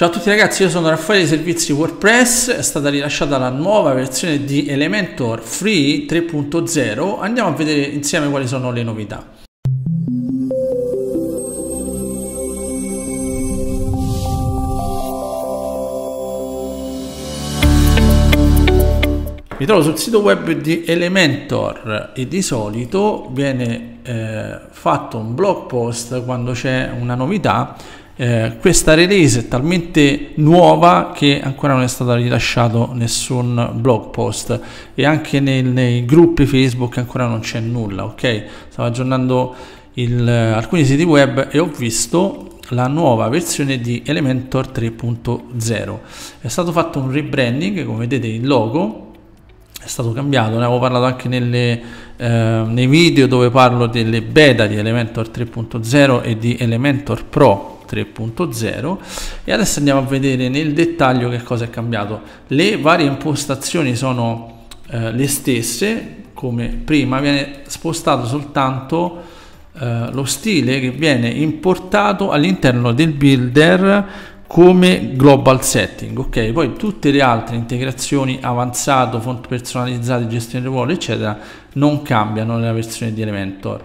Ciao a tutti ragazzi, io sono Raffaele servizi WordPress, è stata rilasciata la nuova versione di Elementor Free 3.0, andiamo a vedere insieme quali sono le novità. Mi trovo sul sito web di Elementor e di solito viene eh, fatto un blog post quando c'è una novità eh, questa release è talmente nuova che ancora non è stato rilasciato nessun blog post e anche nel, nei gruppi Facebook ancora non c'è nulla, ok? Stavo aggiornando il, alcuni siti web e ho visto la nuova versione di Elementor 3.0. È stato fatto un rebranding, come vedete il logo è stato cambiato, ne avevo parlato anche nelle, eh, nei video dove parlo delle beta di Elementor 3.0 e di Elementor Pro 3.0 e adesso andiamo a vedere nel dettaglio che cosa è cambiato. Le varie impostazioni sono eh, le stesse come prima, viene spostato soltanto eh, lo stile che viene importato all'interno del builder come global setting ok? Poi tutte le altre integrazioni avanzato font personalizzati gestione ruolo eccetera non cambiano nella versione di Elementor.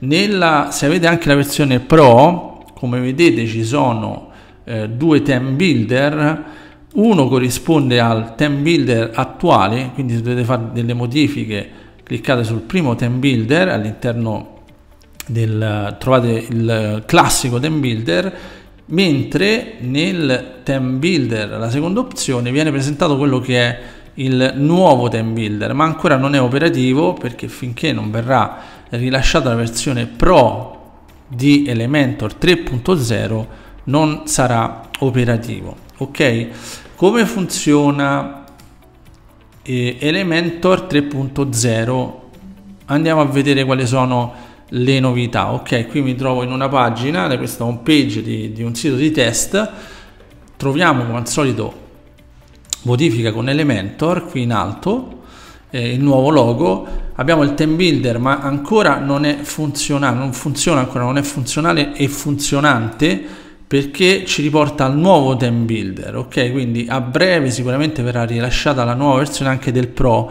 Nella se avete anche la versione pro come vedete ci sono eh, due theme builder. Uno corrisponde al theme builder attuale quindi se dovete fare delle modifiche cliccate sul primo theme builder all'interno del trovate il classico theme builder mentre nel theme builder la seconda opzione viene presentato quello che è il nuovo theme builder ma ancora non è operativo perché finché non verrà rilasciata la versione pro di Elementor 3.0 non sarà operativo ok? Come funziona eh, Elementor 3.0 andiamo a vedere quali sono le novità ok? Qui mi trovo in una pagina questa home page di, di un sito di test. Troviamo come al solito modifica con Elementor qui in alto eh, il nuovo logo abbiamo il theme builder ma ancora non è funzionale non funziona ancora non è funzionale e funzionante perché ci riporta al nuovo theme builder ok? Quindi a breve sicuramente verrà rilasciata la nuova versione anche del pro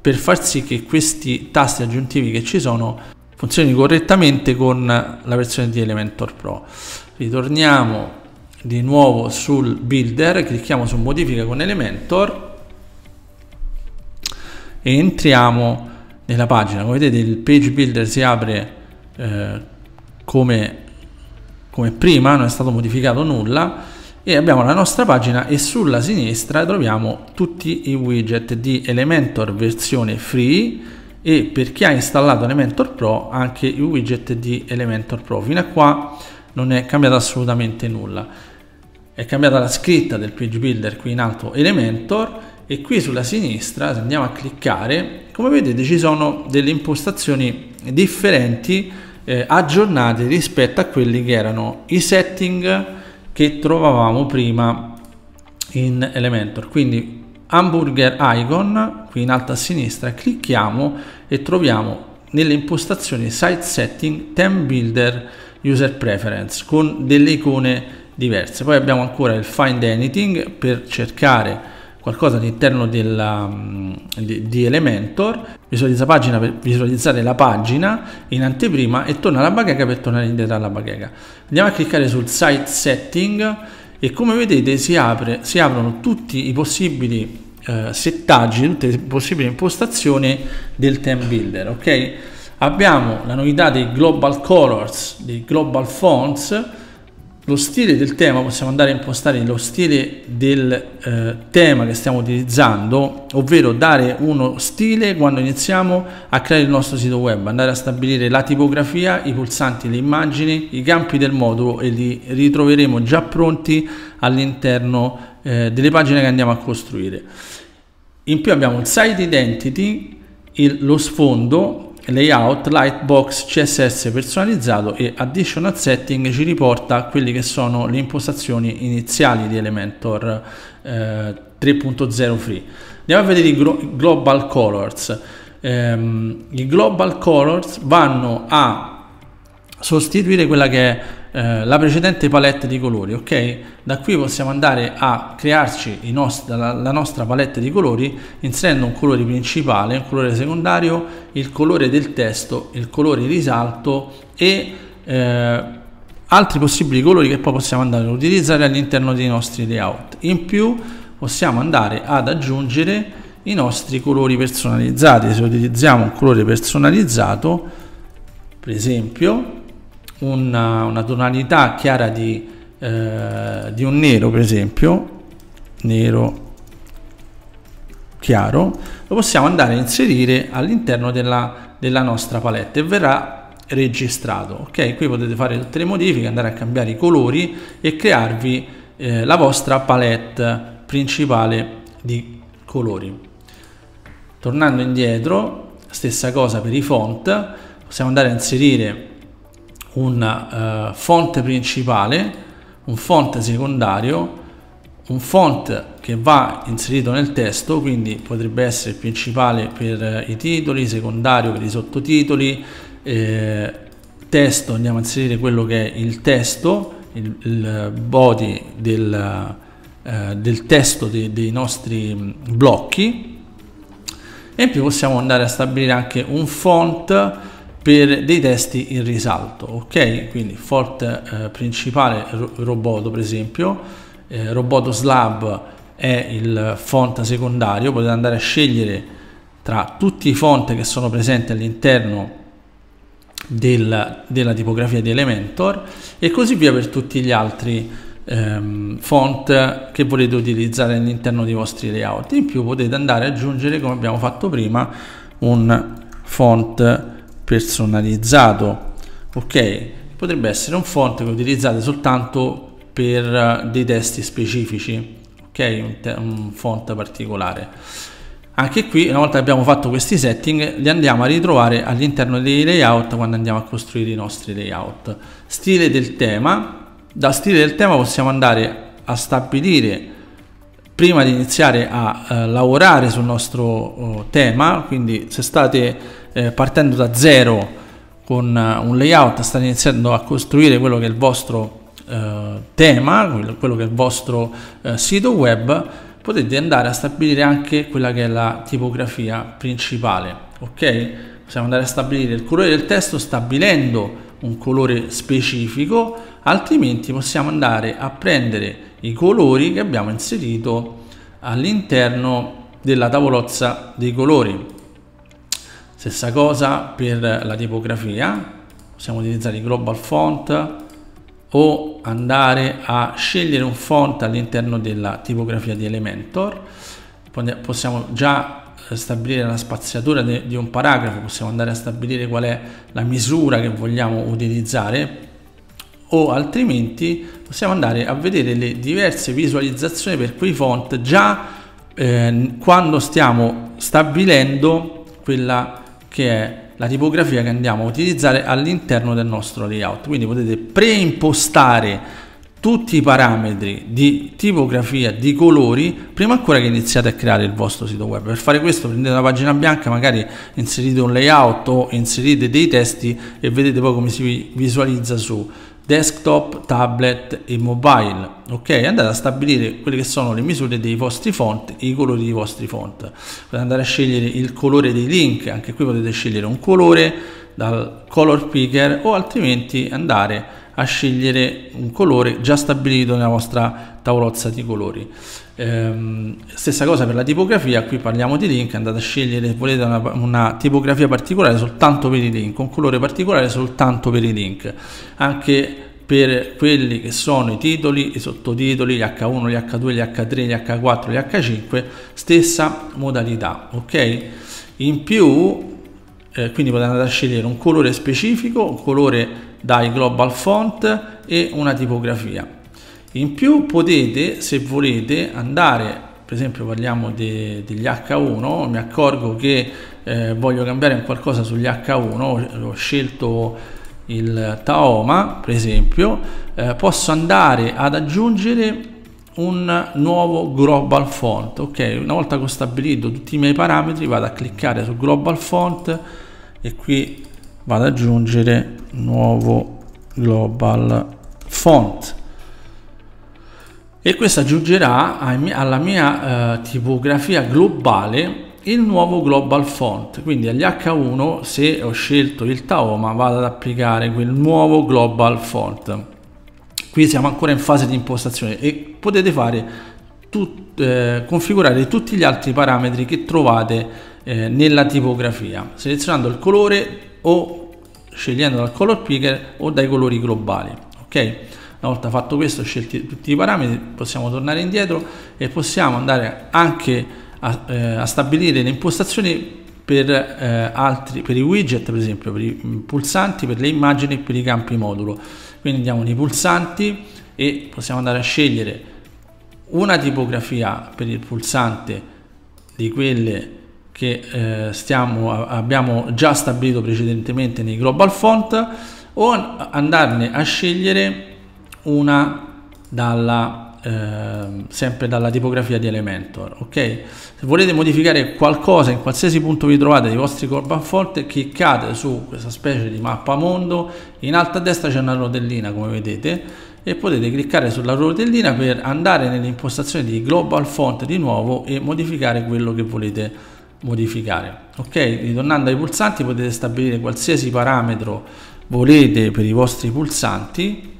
per far sì che questi tasti aggiuntivi che ci sono funzioni correttamente con la versione di Elementor Pro. Ritorniamo di nuovo sul builder clicchiamo su modifica con Elementor e entriamo nella pagina come vedete il page builder si apre eh, come, come prima non è stato modificato nulla e abbiamo la nostra pagina e sulla sinistra troviamo tutti i widget di Elementor versione free e per chi ha installato Elementor Pro anche i widget di Elementor Pro. Fino a qua non è cambiato assolutamente nulla. È cambiata la scritta del page builder qui in alto Elementor e qui sulla sinistra se andiamo a cliccare come vedete ci sono delle impostazioni differenti eh, aggiornate rispetto a quelli che erano i setting che trovavamo prima in Elementor. Quindi hamburger icon qui in alto a sinistra clicchiamo e troviamo nelle impostazioni site setting theme builder user preference con delle icone diverse. Poi abbiamo ancora il find anything per cercare qualcosa all'interno mm, di, di, Elementor, visualizza pagina per visualizzare la pagina in anteprima e torna alla bacheca per tornare indietro alla bacheca. Andiamo a cliccare sul Site Setting e come vedete si, apre, si aprono tutti i possibili eh, settaggi, tutte le possibili impostazioni del theme builder. Ok? Abbiamo la novità dei global colors, dei global fonts, lo stile del tema possiamo andare a impostare lo stile del eh, tema che stiamo utilizzando ovvero dare uno stile quando iniziamo a creare il nostro sito web andare a stabilire la tipografia i pulsanti le immagini i campi del modulo e li ritroveremo già pronti all'interno eh, delle pagine che andiamo a costruire. In più abbiamo il site identity il, lo sfondo layout, lightbox, CSS personalizzato e additional setting ci riporta quelle che sono le impostazioni iniziali di Elementor eh, 3.0 free. Andiamo a vedere i global colors. Um, I global colors vanno a sostituire quella che è eh, la precedente palette di colori, ok? Da qui possiamo andare a crearci nostri, la, la, nostra palette di colori inserendo un colore principale, un colore secondario, il colore del testo, il colore risalto e eh, altri possibili colori che poi possiamo andare a utilizzare all'interno dei nostri layout. In più possiamo andare ad aggiungere i nostri colori personalizzati. Se utilizziamo un colore personalizzato, per esempio, una, una tonalità chiara di, eh, di un nero per esempio nero chiaro lo possiamo andare a inserire all'interno della, della nostra palette e verrà registrato ok? Qui potete fare tutte le modifiche andare a cambiare i colori e crearvi eh, la vostra palette principale di colori. Tornando indietro stessa cosa per i font possiamo andare a inserire un uh, font principale, un font secondario, un font che va inserito nel testo, quindi potrebbe essere il principale per i titoli, secondario per i sottotitoli, eh, testo andiamo a inserire quello che è il testo, il, il body del, eh, del testo dei, dei nostri blocchi. E in più possiamo andare a stabilire anche un font per dei testi in risalto, ok? Quindi font eh, principale Roboto per esempio, eh, Roboto Slab è il font secondario, potete andare a scegliere tra tutti i font che sono presenti all'interno del, della tipografia di Elementor e così via per tutti gli altri ehm, font che volete utilizzare all'interno dei vostri layout. In più potete andare ad aggiungere, come abbiamo fatto prima, un font personalizzato ok? Potrebbe essere un font che utilizzate soltanto per dei testi specifici ok? Un, un font particolare. Anche qui una volta che abbiamo fatto questi setting li andiamo a ritrovare all'interno dei layout quando andiamo a costruire i nostri layout. Stile del tema. Da stile del tema possiamo andare a stabilire prima di iniziare a eh, lavorare sul nostro oh, tema quindi se state eh, partendo da zero con eh, un layout state iniziando a costruire quello che è il vostro eh, tema, quello, che è il vostro eh, sito web, potete andare a stabilire anche quella che è la tipografia principale. Ok? Possiamo andare a stabilire il colore del testo stabilendo un colore specifico, altrimenti possiamo andare a prendere i colori che abbiamo inserito all'interno della tavolozza dei colori Stessa cosa per la tipografia, possiamo utilizzare i global font o andare a scegliere un font all'interno della tipografia di Elementor. Possiamo già eh, stabilire la spaziatura di un paragrafo, possiamo andare a stabilire qual è la misura che vogliamo utilizzare o altrimenti possiamo andare a vedere le diverse visualizzazioni per quei font già eh, quando stiamo stabilendo quella che è la tipografia che andiamo a utilizzare all'interno del nostro layout. Quindi potete preimpostare tutti i parametri di tipografia, di colori, prima ancora che iniziate a creare il vostro sito web. Per fare questo prendete una pagina bianca, magari inserite un layout o inserite dei testi e vedete poi come si visualizza su desktop, tablet e mobile. Ok, andate a stabilire quelle che sono le misure dei vostri font e i colori dei vostri font. Potete andare a scegliere il colore dei link, anche qui potete scegliere un colore dal color picker o altrimenti andare a scegliere un colore già stabilito nella vostra tavolozza di colori. Ehm, stessa cosa per la tipografia, qui parliamo di link, andate a scegliere se volete una, una, tipografia particolare soltanto per i link, un colore particolare soltanto per i link, anche per quelli che sono i titoli, i sottotitoli, gli H1, gli H2, gli H3, gli H4, gli H5, stessa modalità, ok? In più, eh, quindi potete andare a scegliere un colore specifico, un colore dai global font e una tipografia. In più potete, se volete, andare, per esempio parliamo de, degli H1, mi accorgo che eh, voglio cambiare qualcosa sugli H1, ho scelto il Taoma, per esempio, eh, posso andare ad aggiungere un nuovo global font ok? Una volta che ho stabilito tutti i miei parametri vado a cliccare su global font e qui vado ad aggiungere nuovo global font. E questo aggiungerà alla mia eh, tipografia globale il nuovo global font. Quindi agli H1 se ho scelto il Taoma vado ad applicare quel nuovo global font. Qui siamo ancora in fase di impostazione e potete fare tut, eh, configurare tutti gli altri parametri che trovate eh, nella tipografia selezionando il colore o scegliendo dal color picker o dai colori globali ok? Una volta fatto questo scelti tutti i parametri possiamo tornare indietro e possiamo andare anche a, eh, a stabilire le impostazioni per, eh, altri, per i widget per esempio per i pulsanti per le immagini e per i campi modulo. Quindi andiamo nei pulsanti e possiamo andare a scegliere una tipografia per il pulsante di quelle che eh, stiamo, abbiamo già stabilito precedentemente nei global font o andarne a scegliere una dalla, eh, sempre dalla tipografia di Elementor. Ok? Se volete modificare qualcosa in qualsiasi punto vi trovate dei vostri global font, cliccate su questa specie di mappa mondo, in alto a destra c'è una rotellina come vedete e potete cliccare sulla rotellina per andare nelle impostazioni di global font di nuovo e modificare quello che volete modificare. Ok? Ritornando ai pulsanti potete stabilire qualsiasi parametro volete per i vostri pulsanti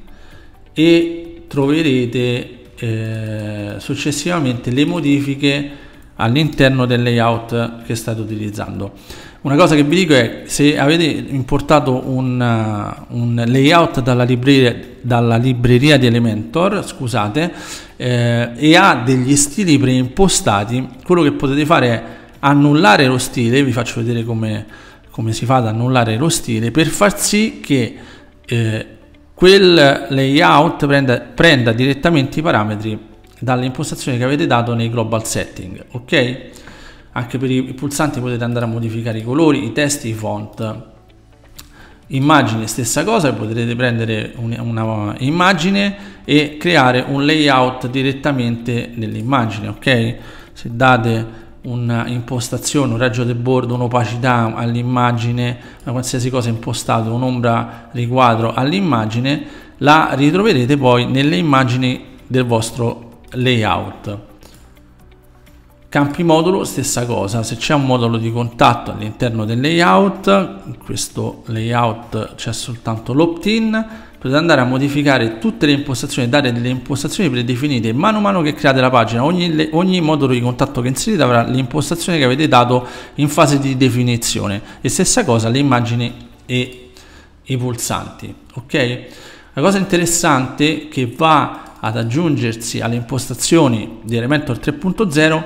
e troverete eh, successivamente le modifiche all'interno del layout che state utilizzando. Una cosa che vi dico è se avete importato un, uh, un layout dalla libreria, dalla libreria, di Elementor scusate eh, e ha degli stili preimpostati quello che potete fare è annullare lo stile vi faccio vedere come, come si fa ad annullare lo stile per far sì che eh, quel layout prenda, prenda direttamente i parametri dalle impostazioni che avete dato nei global setting ok? Anche per i pulsanti potete andare a modificare i colori i testi i font. Immagini stessa cosa potrete prendere una, una immagine e creare un layout direttamente nell'immagine ok? Se date un'impostazione, un raggio del bordo, un'opacità all'immagine, qualsiasi cosa impostato, un'ombra riquadro all'immagine, la ritroverete poi nelle immagini del vostro layout. Campi modulo, stessa cosa, se c'è un modulo di contatto all'interno del layout, in questo layout c'è soltanto l'opt-in, potete andare a modificare tutte le impostazioni, dare delle impostazioni predefinite mano a mano che create la pagina, ogni, ogni modulo di contatto che inserite avrà l'impostazione che avete dato in fase di definizione e stessa cosa le immagini e i pulsanti, ok? La cosa interessante che va ad aggiungersi alle impostazioni di Elementor 3.0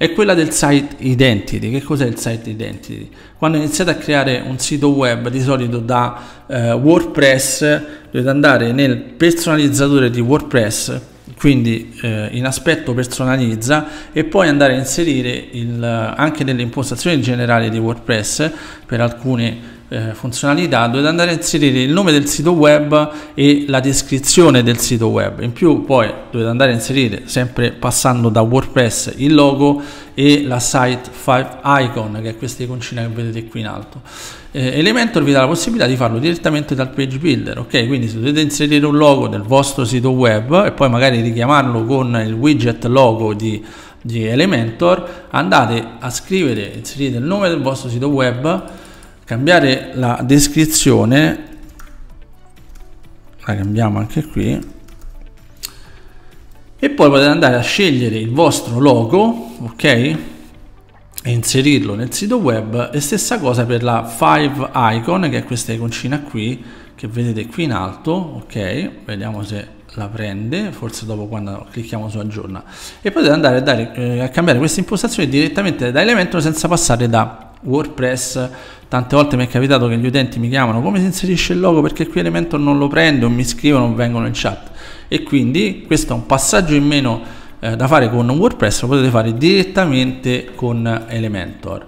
è quella del site identity. Che cos'è il site identity? Quando iniziate a creare un sito web, di solito da eh, WordPress, dovete andare nel personalizzatore di WordPress, quindi eh, in aspetto personalizza e poi andare a inserire il, anche nelle impostazioni generali di WordPress per alcune eh, funzionalità dovete andare a inserire il nome del sito web e la descrizione del sito web. In più poi dovete andare a inserire sempre passando da WordPress il logo e la site 5 icon che è questa iconcina che vedete qui in alto. Eh, Elementor vi dà la possibilità di farlo direttamente dal page builder ok? Quindi se dovete inserire un logo del vostro sito web e poi magari richiamarlo con il widget logo di di Elementor andate a scrivere inserite il nome del vostro sito web cambiare la descrizione la cambiamo anche qui e poi potete andare a scegliere il vostro logo ok? E inserirlo nel sito web e stessa cosa per la 5 icon che è questa iconcina qui che vedete qui in alto ok? Vediamo se la prende forse dopo quando clicchiamo su aggiorna. E potete andare a, dare, eh, a cambiare questa impostazione direttamente da Elementor senza passare da WordPress tante volte mi è capitato che gli utenti mi chiamano come si inserisce il logo? Perché qui Elementor non lo prende o mi scrivono o vengono in chat. E quindi questo è un passaggio in meno eh, da fare con WordPress lo potete fare direttamente con Elementor.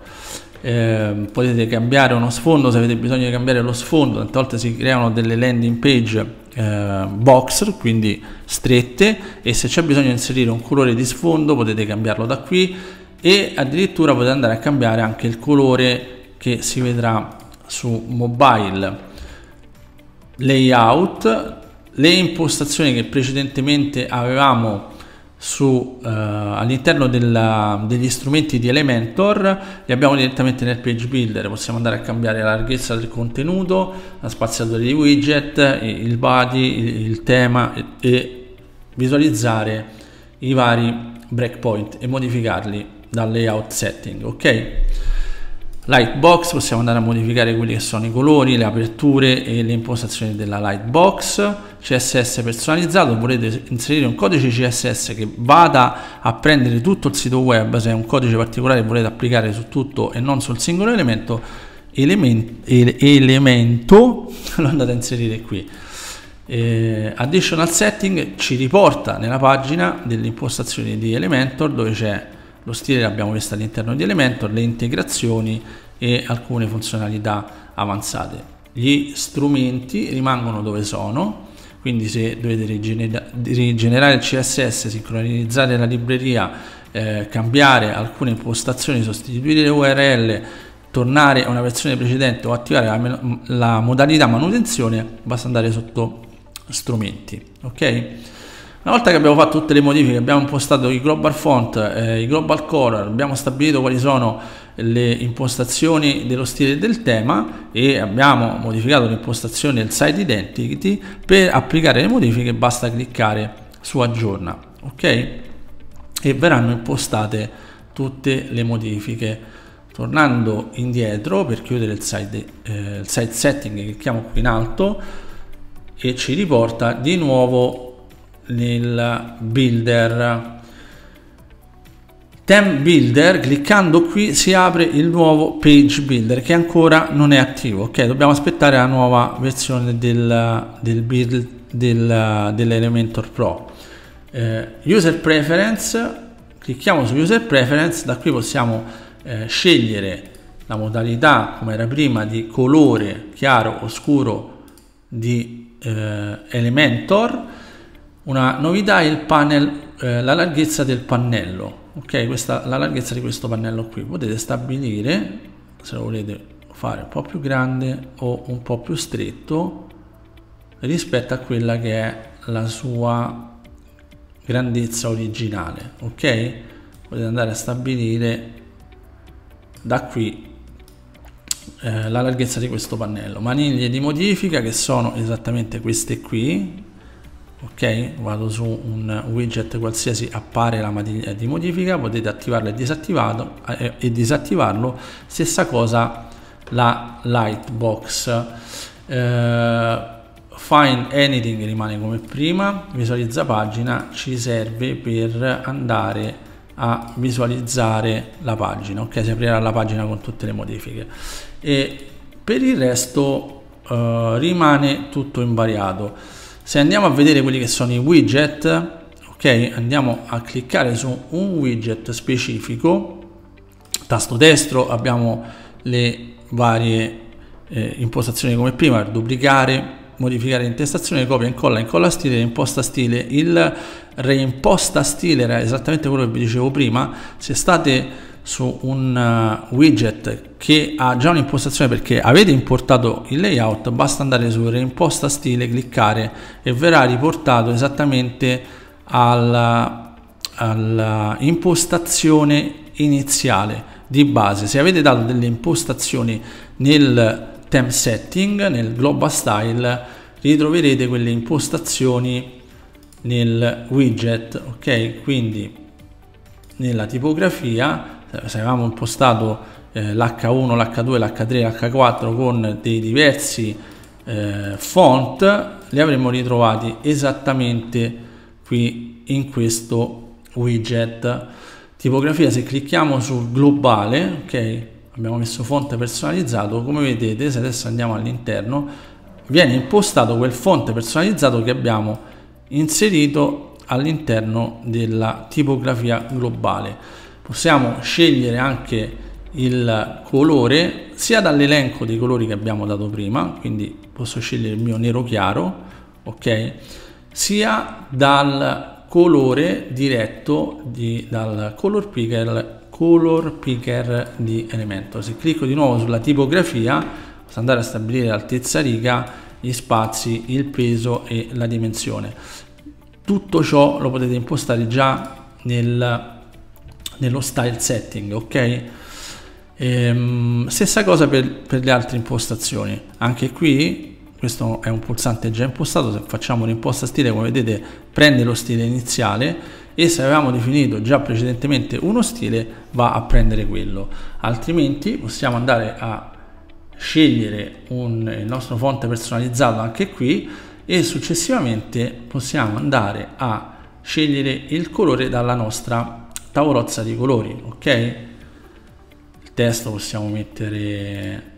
Eh, potete cambiare uno sfondo se avete bisogno di cambiare lo sfondo tante volte si creano delle landing page eh, box quindi strette e se c'è bisogno di inserire un colore di sfondo potete cambiarlo da qui e addirittura potete andare a cambiare anche il colore che si vedrà su mobile. Layout le impostazioni che precedentemente avevamo su, uh, all'interno della, degli strumenti di Elementor li abbiamo direttamente nel page builder. Possiamo andare a cambiare la larghezza del contenuto la spaziatura di widget il body il, il tema e, e visualizzare i vari breakpoint e modificarli dal layout setting ok Lightbox possiamo andare a modificare quelli che sono i colori, le aperture e le impostazioni della Lightbox, CSS personalizzato, volete inserire un codice CSS che vada a prendere tutto il sito web, se è un codice particolare volete applicare su tutto e non sul singolo elemento, element, ele, elemento lo andate a inserire qui. Eh, additional setting ci riporta nella pagina delle impostazioni di Elementor dove c'è lo stile l'abbiamo visto all'interno di Elementor, le integrazioni e alcune funzionalità avanzate. Gli strumenti rimangono dove sono, quindi se dovete rigenera rigenerare il CSS, sincronizzare la libreria, eh, cambiare alcune impostazioni, sostituire le URL, tornare a una versione precedente o attivare la, la modalità manutenzione, basta andare sotto strumenti. Ok? Una volta che abbiamo fatto tutte le modifiche, abbiamo impostato i global font, eh, i global color, abbiamo stabilito quali sono le impostazioni dello stile del tema e abbiamo modificato l'impostazione del site identity, per applicare le modifiche basta cliccare su aggiorna, ok? E verranno impostate tutte le modifiche. Tornando indietro per chiudere il site, eh, il site setting, clicchiamo qui in alto e ci riporta di nuovo nel builder Theme Builder, cliccando qui si apre il nuovo Page Builder che ancora non è attivo. Ok, dobbiamo aspettare la nuova versione del, del build del, dell'Elementor Pro. Eh, user Preference, clicchiamo su User Preference, da qui possiamo eh, scegliere la modalità come era prima di colore chiaro o scuro di eh, Elementor una novità è il panel, eh, la larghezza del pannello, ok? Questa la larghezza di questo pannello qui. Potete stabilire se lo volete fare un po' più grande o un po' più stretto rispetto a quella che è la sua grandezza originale, ok? Potete andare a stabilire da qui eh, la larghezza di questo pannello. Maniglie di modifica che sono esattamente queste qui, ok vado su un widget qualsiasi appare la maniglia di modifica potete attivarlo e disattivarlo eh, e disattivarlo. Stessa cosa la lightbox. Eh, find anything rimane come prima visualizza pagina ci serve per andare a visualizzare la pagina ok? Si aprirà la pagina con tutte le modifiche. E per il resto eh, rimane tutto invariato se andiamo a vedere quelli che sono i widget ok andiamo a cliccare su un widget specifico. Tasto destro abbiamo le varie eh, impostazioni come prima duplicare modificare l'intestazione copia incolla incolla stile imposta stile. Il reimposta stile era esattamente quello che vi dicevo prima. Se state su un uh, widget che ha già un'impostazione perché avete importato il layout basta andare su reimposta stile cliccare e verrà riportato esattamente alla, alla impostazione iniziale di base. Se avete dato delle impostazioni nel theme setting nel global style ritroverete quelle impostazioni nel widget ok? Quindi nella tipografia se avevamo impostato eh, l'H1, l'H2, l'H3, l'H4 con dei diversi eh, font, li avremmo ritrovati esattamente qui in questo widget. Tipografia, se clicchiamo sul globale, ok, abbiamo messo fonte personalizzato, come vedete, se adesso andiamo all'interno, viene impostato quel fonte personalizzato che abbiamo inserito all'interno della tipografia globale possiamo scegliere anche il colore sia dall'elenco dei colori che abbiamo dato prima quindi posso scegliere il mio nero chiaro ok sia dal colore diretto di, dal color picker color picker di elemento se clicco di nuovo sulla tipografia posso andare a stabilire l'altezza riga gli spazi, il peso e la dimensione. Tutto ciò lo potete impostare già nel, nello style setting, ok? Ehm, stessa cosa per, per le altre impostazioni, anche qui questo è un pulsante già impostato, se facciamo l'imposta stile come vedete prende lo stile iniziale e se avevamo definito già precedentemente uno stile va a prendere quello, altrimenti possiamo andare a scegliere un, il nostro font personalizzato anche qui e successivamente possiamo andare a scegliere il colore dalla nostra tavolozza di colori, ok? Il testo possiamo mettere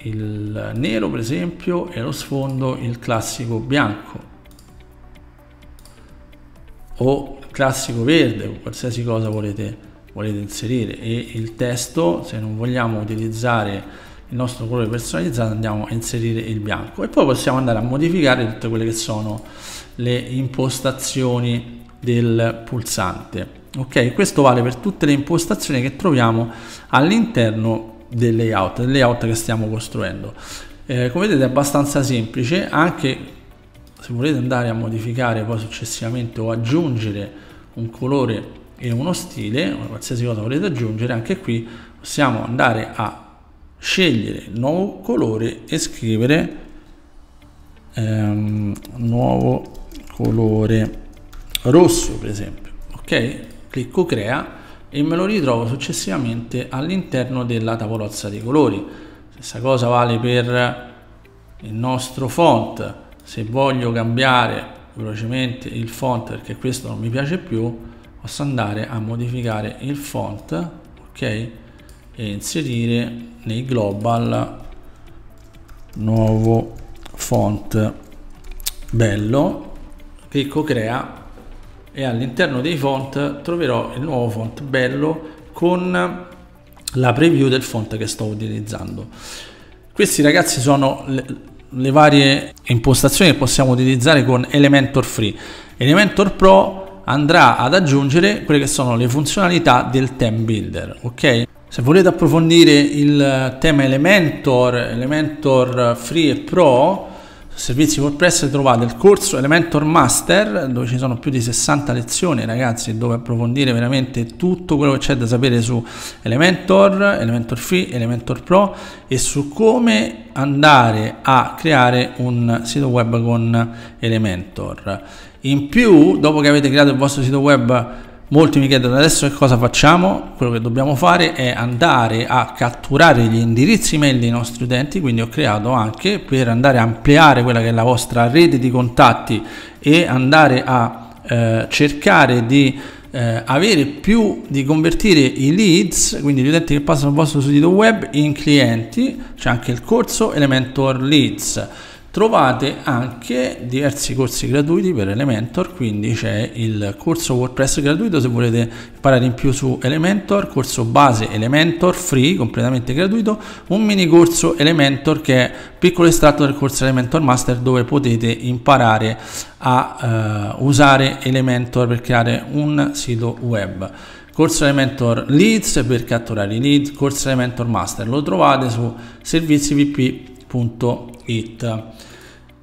il nero per esempio e lo sfondo il classico bianco. O classico verde qualsiasi cosa volete, volete inserire. E il testo se non vogliamo utilizzare il nostro colore personalizzato andiamo a inserire il bianco. E poi possiamo andare a modificare tutte quelle che sono le impostazioni del pulsante ok questo vale per tutte le impostazioni che troviamo all'interno del layout, del layout che stiamo costruendo. Eh, come vedete è abbastanza semplice, anche se volete andare a modificare poi successivamente o aggiungere un colore e uno stile, o qualsiasi cosa volete aggiungere, anche qui possiamo andare a scegliere nuovo colore e scrivere ehm, nuovo colore rosso per esempio ok clicco crea e me lo ritrovo successivamente all'interno della tavolozza dei colori. Stessa cosa vale per il nostro font. Se voglio cambiare velocemente il font perché questo non mi piace più, posso andare a modificare il font, ok? E inserire nei global nuovo font bello, clicco crea e all'interno dei font troverò il nuovo font bello con la preview del font che sto utilizzando. Questi ragazzi sono le, le varie impostazioni che possiamo utilizzare con Elementor Free. Elementor Pro andrà ad aggiungere quelle che sono le funzionalità del theme builder, ok? Se volete approfondire il tema Elementor, Elementor Free e Pro, Servizi WordPress trovate il corso Elementor Master dove ci sono più di 60 lezioni ragazzi dove approfondire veramente tutto quello che c'è da sapere su Elementor, Elementor Free, Elementor Pro e su come andare a creare un sito web con Elementor. In più, dopo che avete creato il vostro sito web Molti mi chiedono adesso che cosa facciamo, quello che dobbiamo fare è andare a catturare gli indirizzi email dei nostri utenti, quindi ho creato anche per andare a ampliare quella che è la vostra rete di contatti e andare a eh, cercare di eh, avere più, di convertire i leads, quindi gli utenti che passano al vostro sito web, in clienti, c'è anche il corso Elementor Leads trovate anche diversi corsi gratuiti per Elementor, quindi c'è il corso WordPress gratuito se volete imparare in più su Elementor, corso base Elementor free, completamente gratuito, un mini corso Elementor che è piccolo estratto del corso Elementor Master dove potete imparare a uh, usare Elementor per creare un sito web. Corso Elementor Leads per catturare i lead, corso Elementor Master, lo trovate su servizivp.it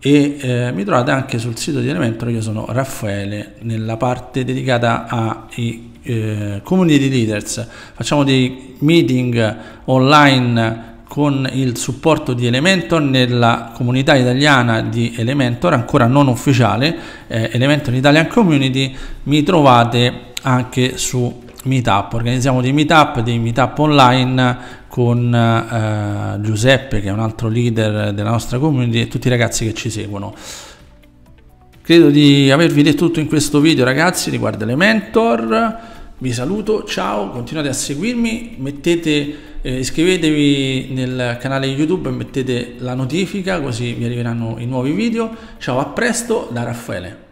e eh, mi trovate anche sul sito di Elementor, io sono Raffaele, nella parte dedicata ai eh, community leaders, facciamo dei meeting online con il supporto di Elementor nella comunità italiana di Elementor, ancora non ufficiale, eh, Elementor Italian Community, mi trovate anche su Meetup, organizziamo dei meetup, dei meetup online con eh, Giuseppe che è un altro leader della nostra community e tutti i ragazzi che ci seguono. Credo di avervi detto tutto in questo video ragazzi riguardo Elementor, vi saluto, ciao, continuate a seguirmi, mettete, eh, iscrivetevi nel canale YouTube e mettete la notifica così vi arriveranno i nuovi video, ciao a presto da Raffaele.